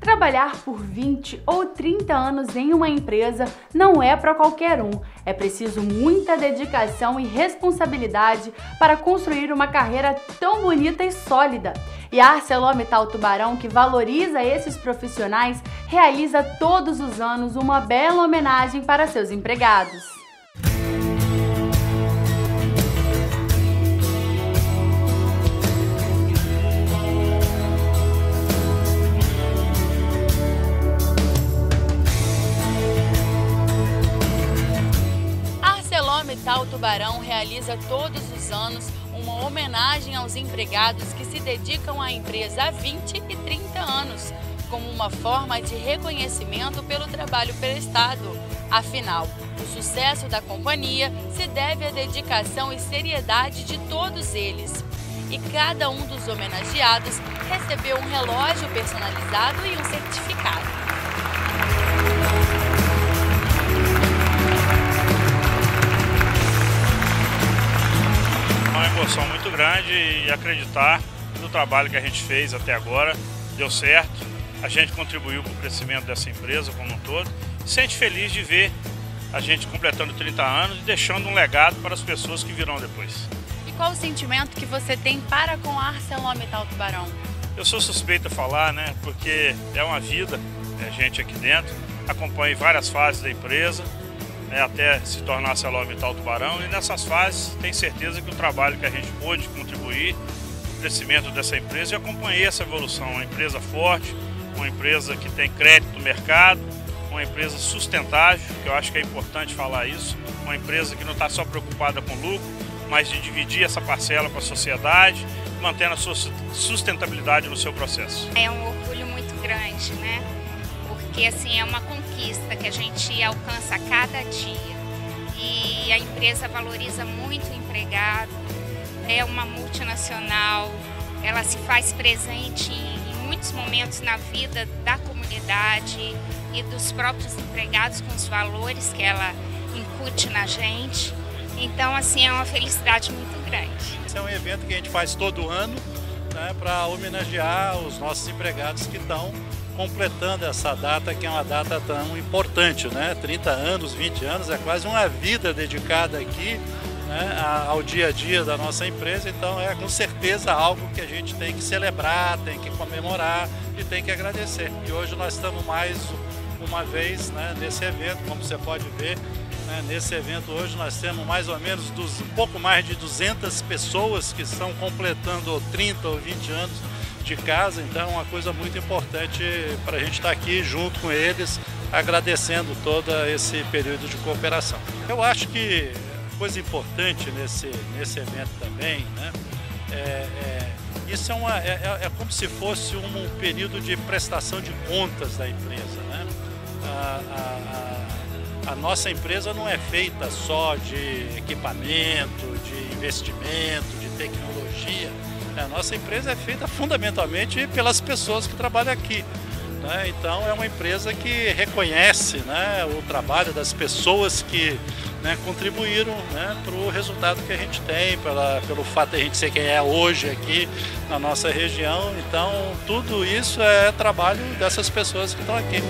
Trabalhar por 20 ou 30 anos em uma empresa não é para qualquer um. É preciso muita dedicação e responsabilidade para construir uma carreira tão bonita e sólida. E a ArcelorMittal Tubarão, que valoriza esses profissionais, realiza todos os anos uma bela homenagem para seus empregados. Tubarão realiza todos os anos uma homenagem aos empregados que se dedicam à empresa há 20 e 30 anos, como uma forma de reconhecimento pelo trabalho prestado. Afinal, o sucesso da companhia se deve à dedicação e seriedade de todos eles. E cada um dos homenageados recebeu um relógio personalizado e um certificado. Emoção muito grande e acreditar no trabalho que a gente fez até agora deu certo. A gente contribuiu para o crescimento dessa empresa como um todo. Sente feliz de ver a gente completando 30 anos e deixando um legado para as pessoas que virão depois. E qual o sentimento que você tem para com a ArcelorMittal Tubarão? Eu sou suspeito a falar, né? Porque é uma vida, a né, gente aqui dentro. Acompanhei várias fases da empresa, né, até se tornar ArcelorMittal Tubarão. E nessas fases, tenho certeza que o trabalho que a gente pôde contribuir no crescimento dessa empresa, e acompanhei essa evolução. Uma empresa forte, uma empresa que tem crédito no mercado, uma empresa sustentável, que eu acho que é importante falar isso, uma empresa que não está só preocupada com lucro, mas de dividir essa parcela com a sociedade, mantendo a sua sustentabilidade no seu processo. É um orgulho muito grande, né? Porque assim é uma conquista que a gente alcança a cada dia. E a empresa valoriza muito o empregado, é uma multinacional, ela se faz presente em, muitos momentos na vida da comunidade e dos próprios empregados com os valores que ela incute na gente. Então, assim, é uma felicidade muito grande. Esse é um evento que a gente faz todo ano né, para homenagear os nossos empregados que estão completando essa data que é uma data tão importante, né? 30 anos, 20 anos, é quase uma vida dedicada aqui né, ao dia a dia da nossa empresa, então é com certeza algo que a gente tem que celebrar, tem que comemorar e tem que agradecer. E hoje nós estamos mais uma vez né, nesse evento, como você pode ver, né, nesse evento hoje nós temos mais ou menos dos, um pouco mais de 200 pessoas que estão completando 30 ou 20 anos de casa, então é uma coisa muito importante para a gente estar aqui junto com eles, agradecendo todo esse período de cooperação. Eu acho que coisa importante nesse, nesse evento também, né? É, é, isso é, uma, é, é, é como se fosse um período de prestação de contas da empresa. Né? A, a, a nossa empresa não é feita só de equipamento, de investimento, de tecnologia a nossa empresa é feita fundamentalmente pelas pessoas que trabalham aqui. Né? Então é uma empresa que reconhece né, o trabalho das pessoas que né, contribuíram né, para o resultado que a gente tem, pela, pelo fato de a gente ser quem é hoje aqui na nossa região. Então tudo isso é trabalho dessas pessoas que estão aqui.